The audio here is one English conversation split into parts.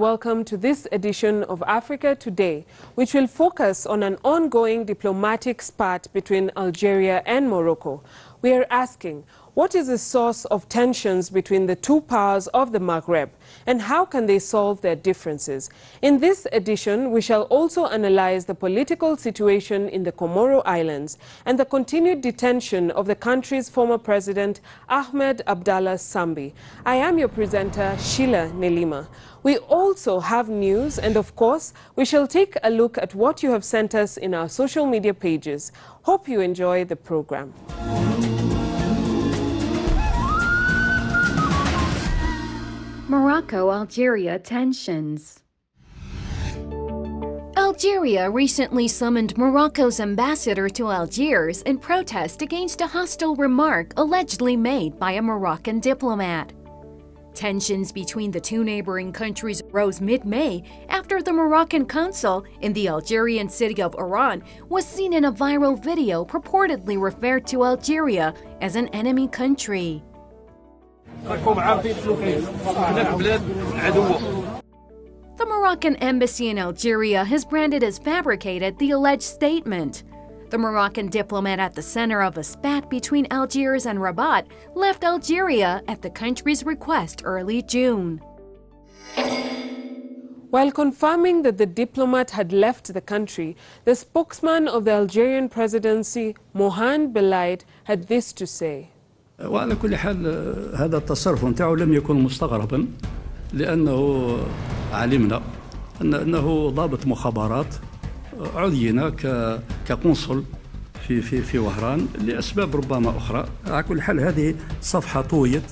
welcome to this edition of Africa Today, which will focus on an ongoing diplomatic spat between Algeria and Morocco. We are asking, what is the source of tensions between the two powers of the Maghreb and how can they solve their differences? In this edition, we shall also analyze the political situation in the Comoro Islands and the continued detention of the country's former president, Ahmed Abdallah Sambi. I am your presenter, Sheila Nelima. We also have news and of course, we shall take a look at what you have sent us in our social media pages. Hope you enjoy the program. Morocco-Algeria tensions. Algeria recently summoned Morocco's ambassador to Algiers in protest against a hostile remark allegedly made by a Moroccan diplomat. Tensions between the two neighboring countries rose mid-May after the Moroccan consul in the Algerian city of Oran was seen in a viral video purportedly referred to Algeria as an enemy country. The Moroccan embassy in Algeria has branded as fabricated the alleged statement. The Moroccan diplomat at the center of a spat between Algiers and Rabat left Algeria at the country's request early June. While confirming that the diplomat had left the country, the spokesman of the Algerian presidency, Mohan Belaid, had this to say. وعلى كل حال هذا التصرف نتاعو لم يكن مستغربا لانه علمنا أن انه ضابط مخابرات عين كقنصل في في في وهران لاسباب ربما اخرى على كل حال هذه صفحه طويت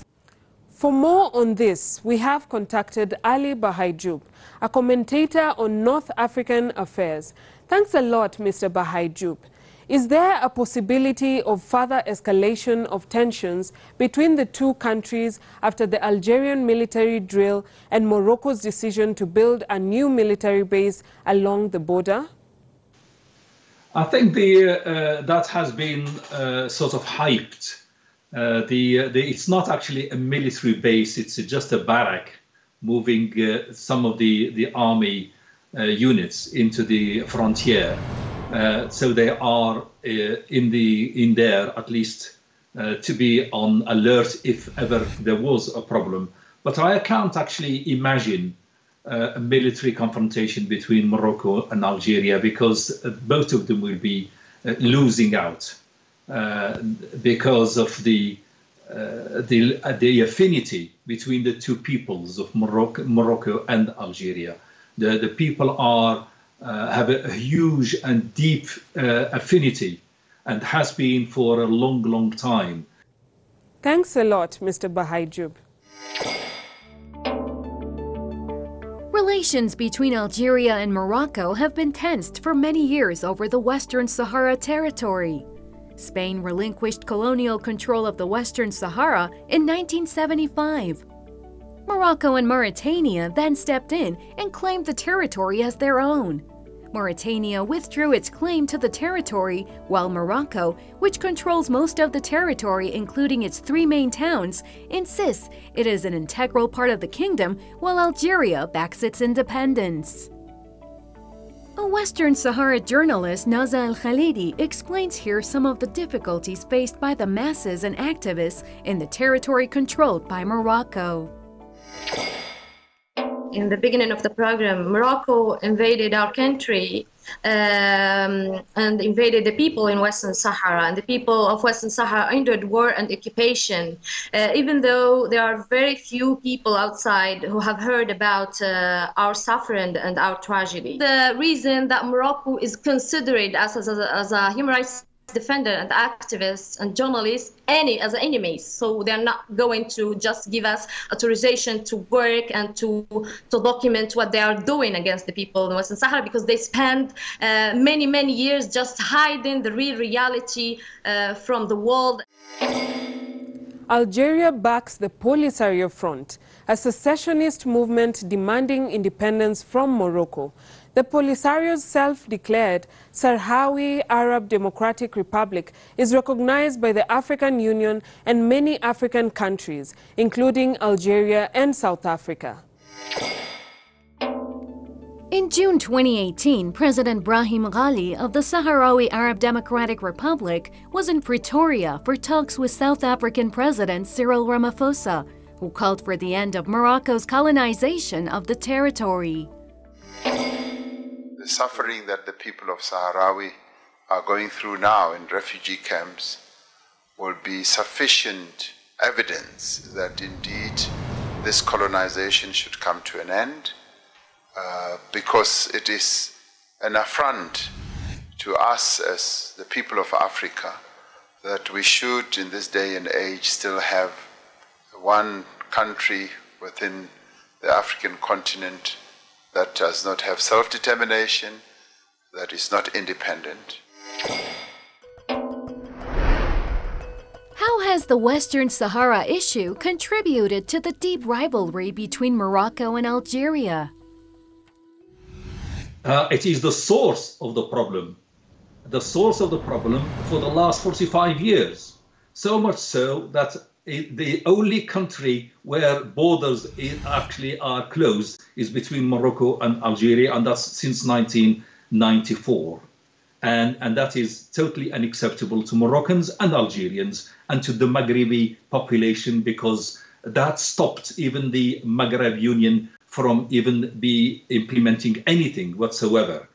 For more on this, we have contacted Ali Bahaijoub, a commentator on North African affairs. Thanks a lot, Mr. Bahaijoub. Is there a possibility of further escalation of tensions between the two countries after the Algerian military drill and Morocco's decision to build a new military base along the border? I think the, uh, that has been uh, sort of hyped. Uh, the, the, it's not actually a military base, it's just a barrack moving uh, some of the, the army uh, units into the frontier. Uh, so they are in the in there at least to be on alert if ever there was a problem. But I can't actually imagine uh, a military confrontation between Morocco and Algeria because uh, both of them will be uh, losing out because of the the the affinity between the two peoples of Morocco, Morocco and Algeria. The the people are have a, huge and deep affinity and has been for a long, long time. Thanks a lot, Mr. Bahaijoub. Relations between Algeria and Morocco have been tensed for many years over the Western Sahara territory. Spain relinquished colonial control of the Western Sahara in 1975. Morocco and Mauritania then stepped in and claimed the territory as their own. Mauritania withdrew its claim to the territory, while Morocco, which controls most of the territory including its three main towns, insists it is an integral part of the kingdom, while Algeria backs its independence. A Western Sahara journalist, Naza Al Khalidi, explains here some of the difficulties faced by the masses and activists in the territory controlled by Morocco in the beginning of the program, Morocco invaded our country um, and invaded the people in Western Sahara, and the people of Western Sahara endured war and occupation. Uh, even though there are very few people outside who have heard about uh, our suffering and our tragedy. The reason that Morocco is considered as, as, as a human rights defender and activists and journalists any as enemies so they're not going to just give us authorization to work and to to document what they are doing against the people in western sahara because they spend uh, many many years just hiding the real reality uh, from the world Algeria backs the Polisario Front, a secessionist movement demanding independence from Morocco. The Polisario's self-declared Sahrawi Arab Democratic Republic is recognized by the African Union and many African countries, including Algeria and South Africa. In June 2018, President Brahim Ghali of the Sahrawi Arab Democratic Republic was in Pretoria for talks with South African President Cyril Ramaphosa, who called for the end of Morocco's colonization of the territory. Suffering that the people of Sahrawi are going through now in refugee camps will be sufficient evidence that indeed this colonization should come to an end uh, because it is an affront to us as the people of Africa that we should, in this day and age, still have one country within the African continent that does not have self determination, that is not independent. How has the Western Sahara issue contributed to the deep rivalry between Morocco and Algeria? Uh, it is the source of the problem. The source of the problem for the last 45 years. So much so that it, the only country where borders actually are closed is between Morocco and Algeria, and that's since 1994. And, and that is totally unacceptable to Moroccans and Algerians and to the Maghrebi population because that stopped even the Maghreb Union from even be implementing anything whatsoever.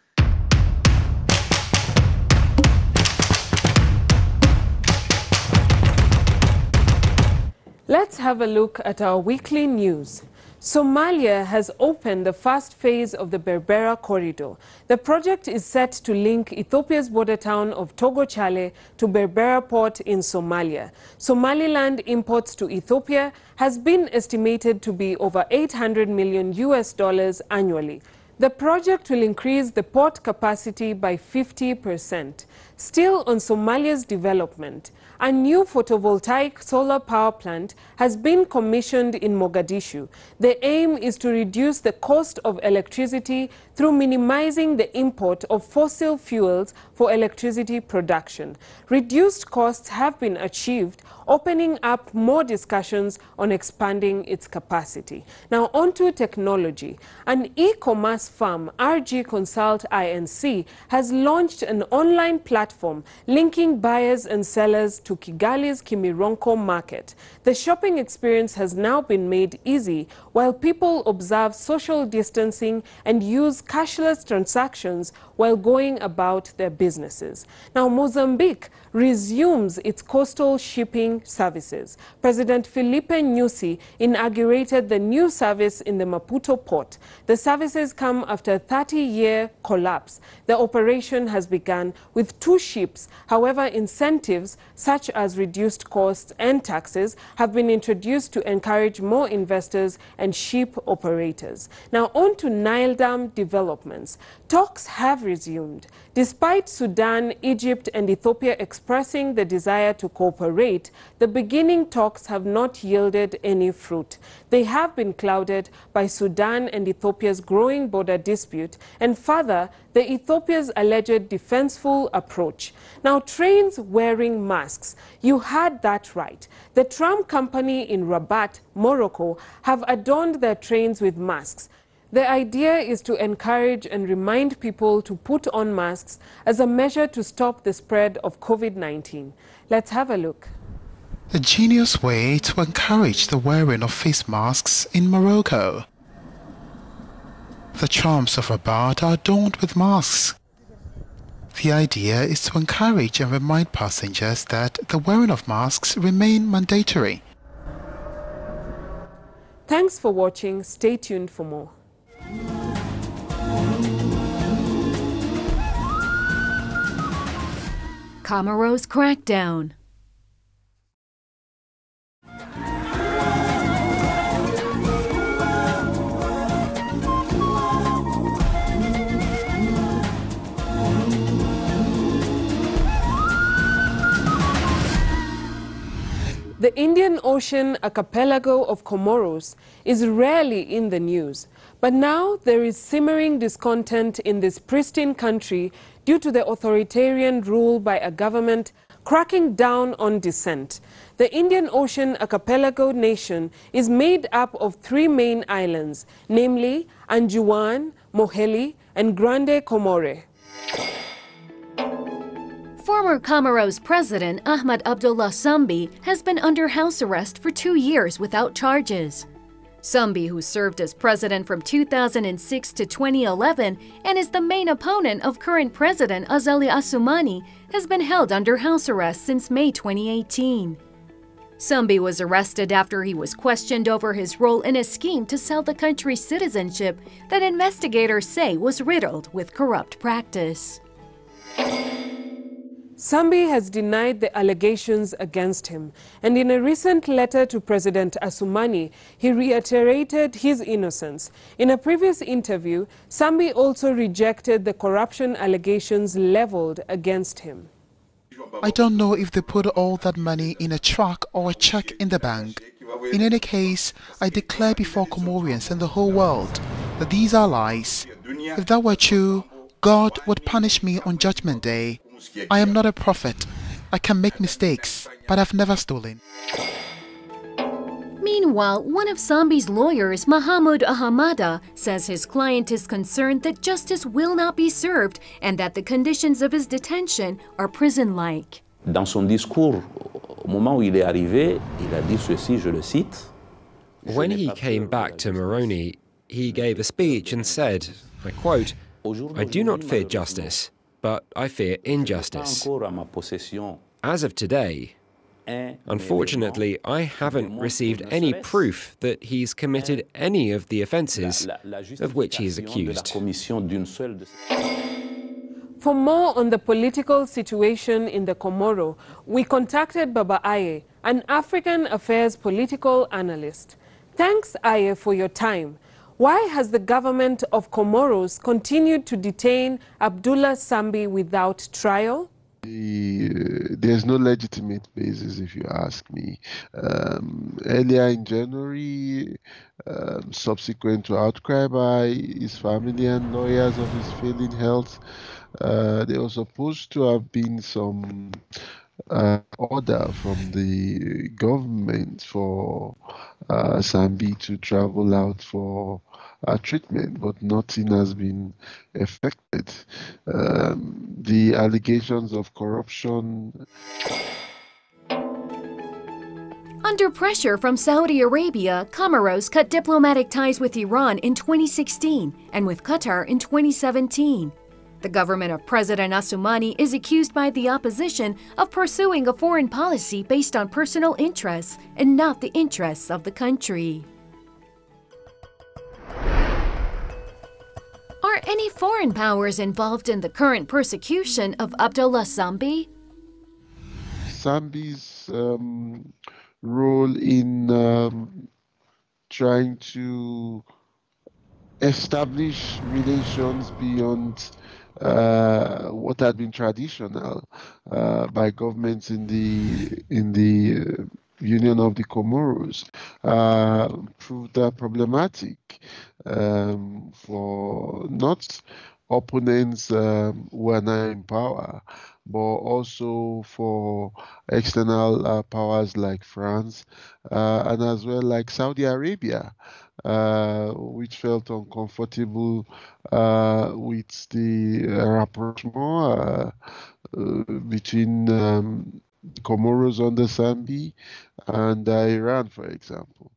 Let's have a look at our weekly news. Somalia has opened the first phase of the Berbera Corridor. The project is set to link Ethiopia's border town of Togochale to Berbera port in Somalia. Somaliland imports to Ethiopia has been estimated to be over 800 million US dollars annually. The project will increase the port capacity by 50%. Still on Somalia's development, a new photovoltaic solar power plant has been commissioned in Mogadishu. The aim is to reduce the cost of electricity through minimizing the import of fossil fuels for electricity production. Reduced costs have been achieved, opening up more discussions on expanding its capacity. Now onto technology. An e-commerce firm, RG Consult INC, has launched an online platform linking buyers and sellers to Kigali's Kimironko market. The shopping experience has now been made easy while people observe social distancing and use cashless transactions while going about their businesses. Now, Mozambique resumes its coastal shipping services. President Filipe Nyusi inaugurated the new service in the Maputo port. The services come after a 30-year collapse. The operation has begun with two ships. However, incentives such as reduced costs and taxes have been introduced to encourage more investors and ship operators. Now on to Nile Dam developments. Talks have resumed. Despite Sudan, Egypt and Ethiopia expressing the desire to cooperate, the beginning talks have not yielded any fruit. They have been clouded by Sudan and Ethiopia's growing border dispute and further, the Ethiopia's alleged defenseful approach. Now, trains wearing masks. You heard that right. The tram company in Rabat, Morocco, have adorned their trains with masks. The idea is to encourage and remind people to put on masks as a measure to stop the spread of COVID-19. Let's have a look. A genius way to encourage the wearing of face masks in Morocco. The charms of Rabat are adorned with masks. The idea is to encourage and remind passengers that the wearing of masks remain mandatory. Thanks for watching. Stay tuned for more. Comoros crackdown. The Indian Ocean archipelago of Comoros is rarely in the news, but now there is simmering discontent in this pristine country due to the authoritarian rule by a government cracking down on dissent. The Indian Ocean archipelago nation is made up of three main islands, namely Anjouan, Moheli, and Grande Comore. Former Comoros President Ahmed Abdallah Sambi has been under house arrest for two years without charges. Sambi, who served as president from 2006 to 2011 and is the main opponent of current president Azali Assoumani, has been held under house arrest since May 2018. Sambi was arrested after he was questioned over his role in a scheme to sell the country's citizenship that investigators say was riddled with corrupt practice. Sambi has denied the allegations against him, and in a recent letter to President Assoumani, he reiterated his innocence. In a previous interview, Sambi also rejected the corruption allegations leveled against him. I don't know if they put all that money in a truck or a check in the bank. In any case, I declare before Comorians and the whole world that these are lies. If that were true, God would punish me on Judgment Day. I am not a prophet. I can make mistakes, but I've never stolen. Meanwhile, one of Sambi's lawyers, Mahamoud Ahamada, says his client is concerned that justice will not be served and that the conditions of his detention are prison-like. Dans son discours, au moment où il est arrivé, il a dit ceci, je le cite. When he came back to Moroni, he gave a speech and said, I quote, I do not fear justice, but I fear injustice. As of today, unfortunately, I haven't received any proof that he's committed any of the offences of which he is accused. For more on the political situation in the Comoro, we contacted Baba Aye, an African affairs political analyst. Thanks, Aye, for your time. Why has the government of Comoros continued to detain Abdallah Sambi without trial? Uh, there's no legitimate basis, if you ask me. Um, earlier in January, um, subsequent to outcry by his family and lawyers of his failing health, uh, there was supposed to have been some uh, order from the government for uh, Sambi to travel out for uh, treatment, but nothing has been effected. Um, the allegations of corruption. Under pressure from Saudi Arabia, Comoros cut diplomatic ties with Iran in 2016 and with Qatar in 2017. The government of President Assoumani is accused by the opposition of pursuing a foreign policy based on personal interests and not the interests of the country. Are any foreign powers involved in the current persecution of Abdallah Sambi? Sambi's um, role in um, trying to establish relations beyond what had been traditional uh, by governments in the in the uh, Union of the Comoros uh, proved problematic um, for not opponents um, who are now in power, but also for external uh, powers like France uh, and as well like Saudi Arabia, uh, which felt uncomfortable uh, with the rapprochement uh, between um, Comoros under Sambi and Iran, for example.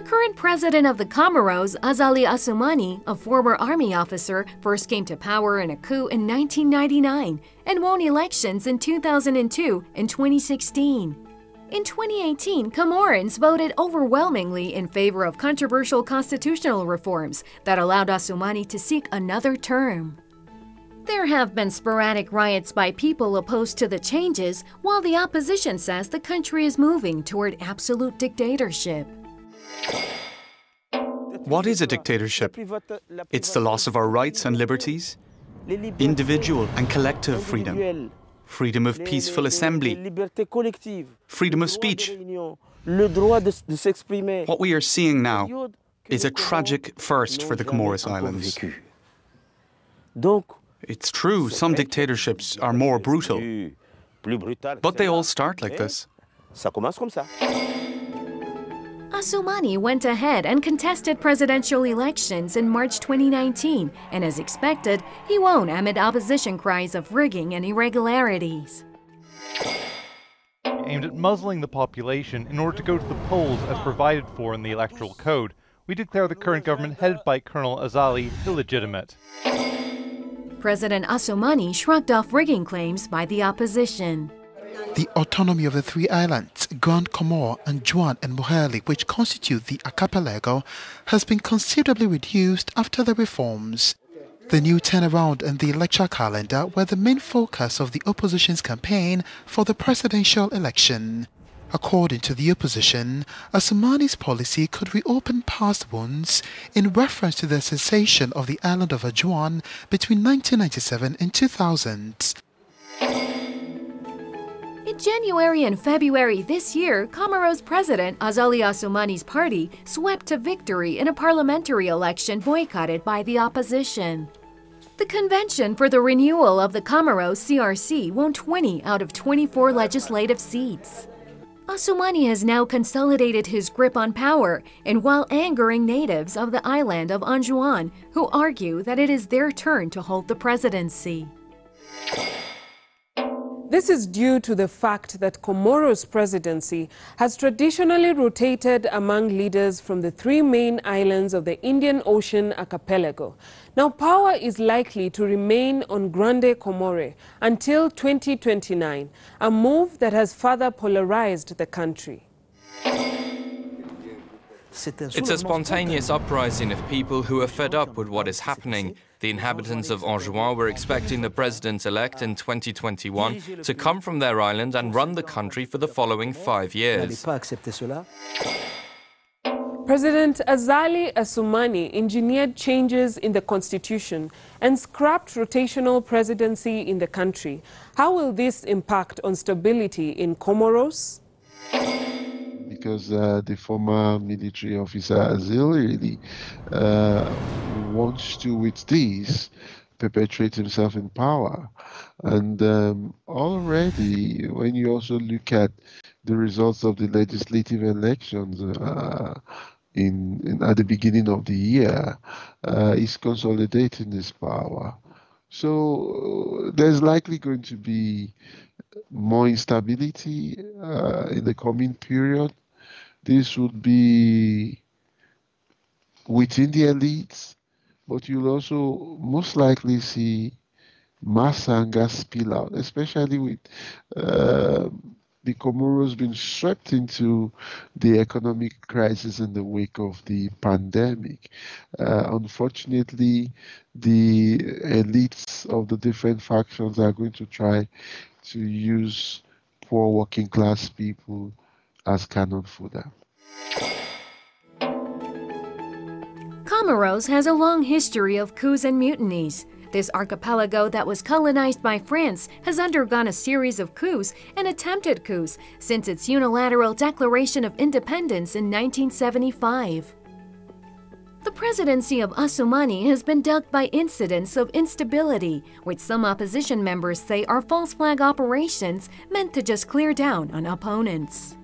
The current president of the Comoros, Azali Assoumani, a former army officer, first came to power in a coup in 1999 and won elections in 2002 and 2016. In 2018, Comorans voted overwhelmingly in favor of controversial constitutional reforms that allowed Assoumani to seek another term. There have been sporadic riots by people opposed to the changes, while the opposition says the country is moving toward absolute dictatorship. What is a dictatorship? It's the loss of our rights and liberties, individual and collective freedom, freedom of peaceful assembly, freedom of speech. What we are seeing now is a tragic first for the Comoros Islands. It's true, some dictatorships are more brutal, but they all start like this. Assoumani went ahead and contested presidential elections in March 2019, and as expected, he won amid opposition cries of rigging and irregularities. Aimed at muzzling the population in order to go to the polls as provided for in the Electoral Code, we declare the current government headed by Colonel Azali illegitimate. President Assoumani shrugged off rigging claims by the opposition. The autonomy of the three islands, Grand Comore, Anjouan and Moheli, which constitute the archipelago, has been considerably reduced after the reforms. The new turnaround in the electoral calendar were the main focus of the opposition's campaign for the presidential election. According to the opposition, Assoumani's policy could reopen past wounds in reference to the cessation of the island of Anjouan between 1997 and 2000. January and February this year, Comoros President Azali Assoumani's party swept to victory in a parliamentary election boycotted by the opposition. The Convention for the Renewal of the Comoros CRC won 20 out of 24 legislative seats. Assoumani has now consolidated his grip on power, and while angering natives of the island of Anjouan, who argue that it is their turn to hold the presidency. This is due to the fact that Comoros' presidency has traditionally rotated among leaders from the three main islands of the Indian Ocean archipelago. Now, power is likely to remain on Grande Comore until 2029, a move that has further polarized the country. It's a spontaneous uprising of people who are fed up with what is happening. The inhabitants of Anjouan were expecting the president-elect in 2021 to come from their island and run the country for the following five years. President Azali Assoumani engineered changes in the constitution and scrapped rotational presidency in the country. How will this impact on stability in Comoros? because uh, the former military officer Azali really uh, wants to, with these, perpetuate himself in power. And um, already, when you also look at the results of the legislative elections uh, in, in, at the beginning of the year, uh, he's consolidating his power. So there's likely going to be more instability uh, in the coming period. This would be within the elites, but you'll also most likely see mass anger spill out, especially with uh, the Comoros being swept into the economic crisis in the wake of the pandemic. Uh, unfortunately, the elites of the different factions are going to try to use poor working class people as cannon fodder. Comoros has a long history of coups and mutinies. This archipelago that was colonized by France has undergone a series of coups and attempted coups since its unilateral declaration of independence in 1975. The presidency of Assoumani has been dogged by incidents of instability, which some opposition members say are false flag operations meant to just clear down on opponents.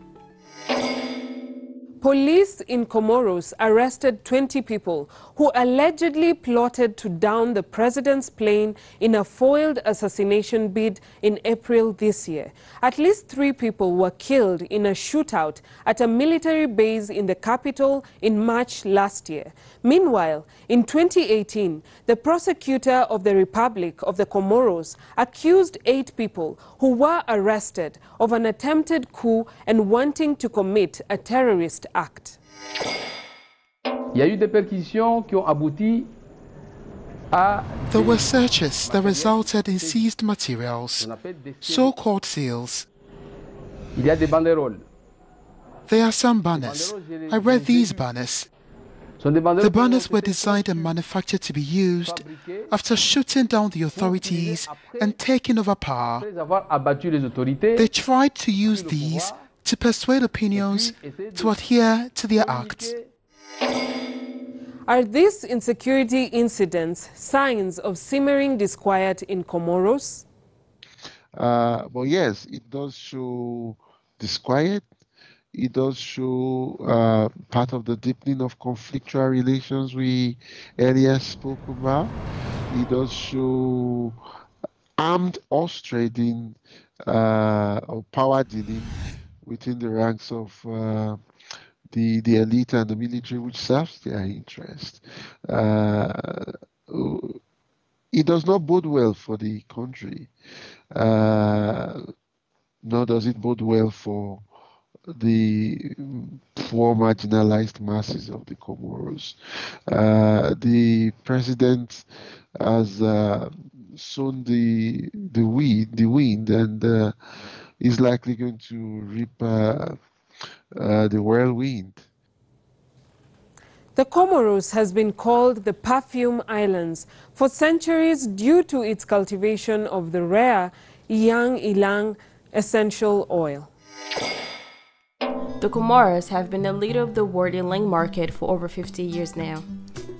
Police in Comoros arrested 20 people who allegedly plotted to down the president's plane in a foiled assassination bid in April this year. At least three people were killed in a shootout at a military base in the capital in March last year. Meanwhile, in 2018, the prosecutor of the Republic of the Comoros accused eight people who were arrested of an attempted coup and wanting to commit a terrorist act. Il y a eu des perquisitions qui ont abouti à There were searches that resulted in seized materials, so-called seals. Il y a des banderoles. There are some banners. I read these banners. The banners were designed and manufactured to be used after shooting down the authorities and taking over power. They tried to use these to persuade opinions to adhere to their acts. Are these insecurity incidents signs of simmering disquiet in Comoros? Uh, well, yes, it does show disquiet. it does show uh, part of the deepening of conflictual relations we earlier spoke about. It does show armed horse trading uh, or power dealing within the ranks of uh, the the elite and the military, which serves their interest. Uh, it does not bode well for the country, uh, nor does it bode well for the poor marginalized masses of the Comoros. Uh, the president has uh, sown the the wind, the wind, and uh, is likely going to reap uh, uh, the whirlwind. The Comoros has been called the Perfume Islands for centuries due to its cultivation of the rare Ylang Ylang essential oil. The Comoros have been the leader of the world ylang market for over 50 years now.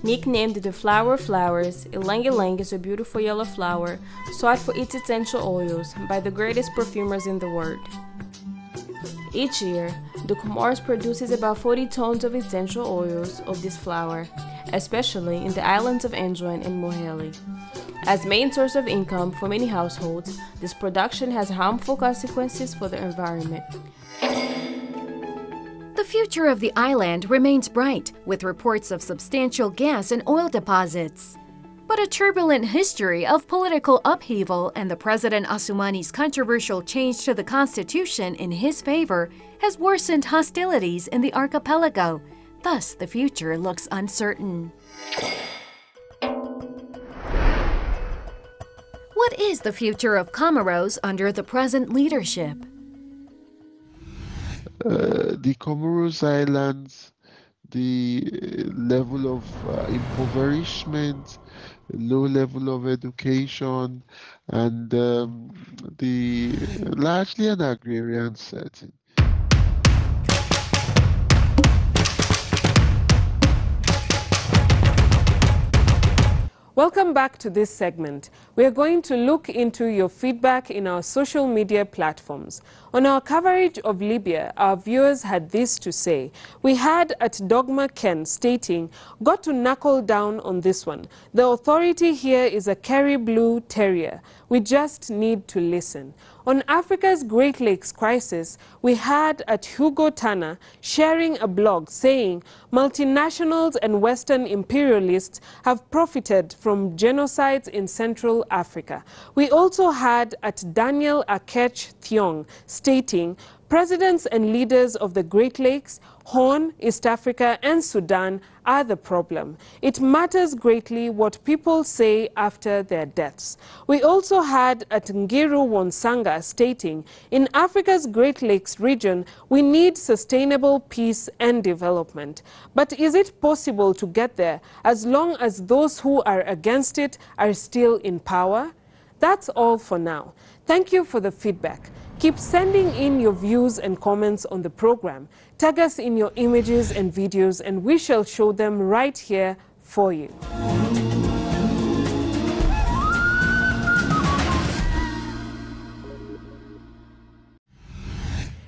Nicknamed the flower of flowers, ylang is a beautiful yellow flower sought for its essential oils by the greatest perfumers in the world. Each year, the Comoros produces about 40 tons of essential oils of this flower, especially in the islands of Anjouan and Moheli. As main source of income for many households, this production has harmful consequences for the environment. The future of the island remains bright, with reports of substantial gas and oil deposits. But a turbulent history of political upheaval and the President Assoumani's controversial change to the constitution in his favor has worsened hostilities in the archipelago. Thus, the future looks uncertain. What is the future of Comoros under the present leadership? Uh, the Comoros Islands, the level of uh, impoverishment, low level of education, and um, the largely an agrarian setting. Welcome back to this segment. We are going to look into your feedback in our social media platforms. On our coverage of Libya, our viewers had this to say. We had at Dogma Ken stating, got to knuckle down on this one. The authority here is a Kerry Blue Terrier. We just need to listen. On Africa's Great Lakes crisis, we had at Hugo Tanner sharing a blog saying multinationals and Western imperialists have profited from genocides in Central Africa. We also had at Daniel Akech Thiong stating Presidents and leaders of the Great Lakes, Horn, East Africa and Sudan are the problem. It matters greatly what people say after their deaths. We also had at Ngiru Wonsanga stating, in Africa's Great Lakes region, we need sustainable peace and development. But is it possible to get there as long as those who are against it are still in power? That's all for now. Thank you for the feedback. Keep sending in your views and comments on the program. Tag us in your images and videos and we shall show them right here for you.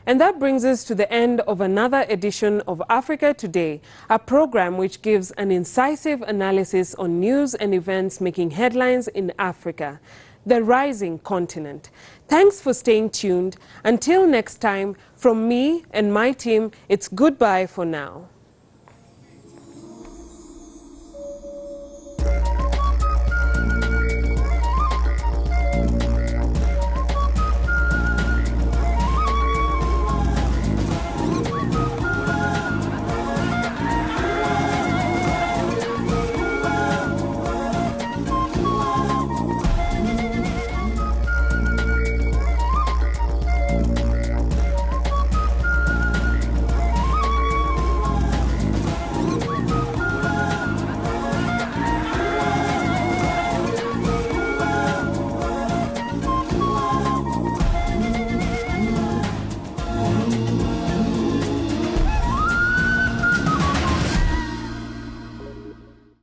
And that brings us to the end of another edition of Africa Today, a program which gives an incisive analysis on news and events making headlines in Africa the rising continent. Thanks for staying tuned. Until next time, from me and my team, it's goodbye for now.